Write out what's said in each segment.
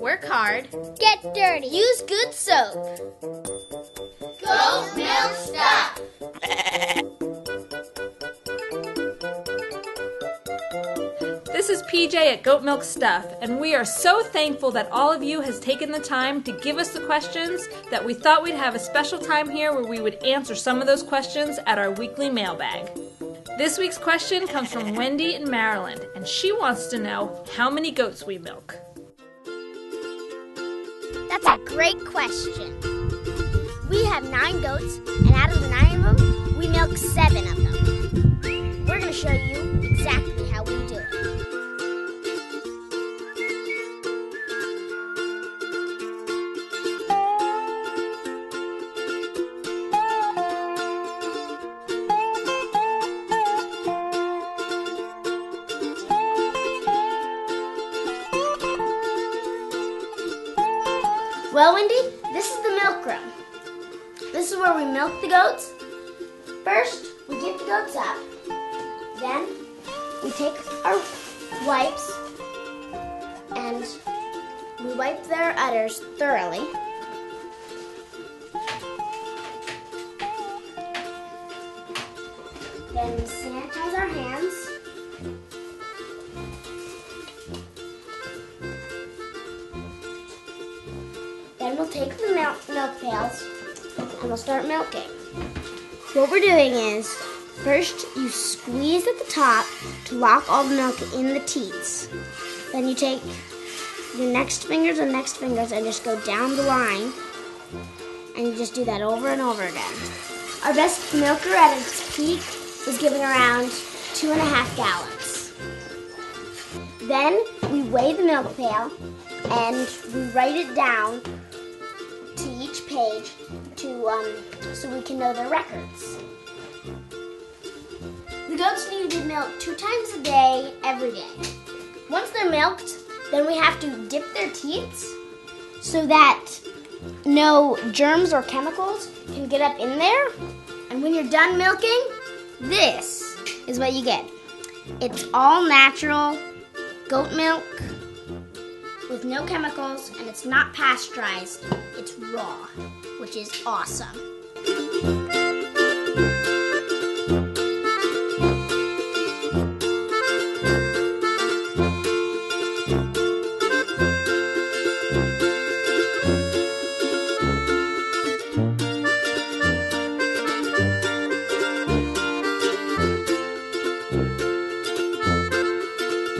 Work hard. Get dirty. Use good soap. Goat milk stuff. This is PJ at Goat Milk Stuff, and we are so thankful that all of you has taken the time to give us the questions that we thought we'd have a special time here where we would answer some of those questions at our weekly mailbag. This week's question comes from Wendy in Maryland, and she wants to know how many goats we milk. That's a great question. We have nine goats, and out of the nine of them, we milk seven of them. Well, Wendy, this is the milk room. This is where we milk the goats. First, we get the goats up. Then, we take our wipes and we wipe their udders thoroughly. Then we sanitize our hands. Then we'll take the milk, milk pails and we'll start milking. What we're doing is first you squeeze at the top to lock all the milk in the teats. Then you take your next fingers and next fingers and just go down the line. And you just do that over and over again. Our best milker at its peak was giving around two and a half gallons. Then we weigh the milk pail and we write it down page to um, so we can know their records. The goats need to be milked two times a day, every day. Once they're milked, then we have to dip their teats so that no germs or chemicals can get up in there. And when you're done milking, this is what you get. It's all natural goat milk with no chemicals and it's not pasteurized. It's raw, which is awesome.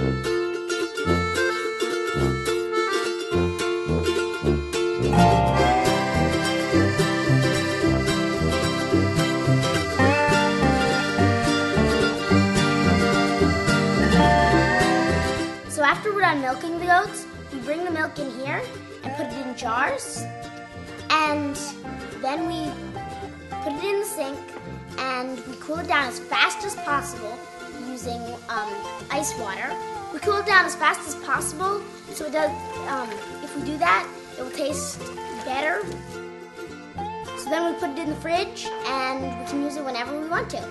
So after we're done milking the goats, we bring the milk in here and put it in jars. And then we put it in the sink and we cool it down as fast as possible using um, ice water. We cool it down as fast as possible so it does. Um, if we do that, it will taste better. So then we put it in the fridge and we can use it whenever we want to.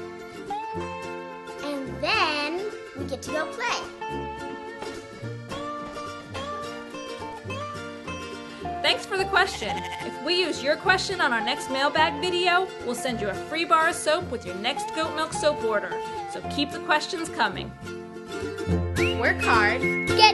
And then we get to go play. Thanks for the question. If we use your question on our next mailbag video, we'll send you a free bar of soap with your next goat milk soap order. So keep the questions coming. Work hard. Get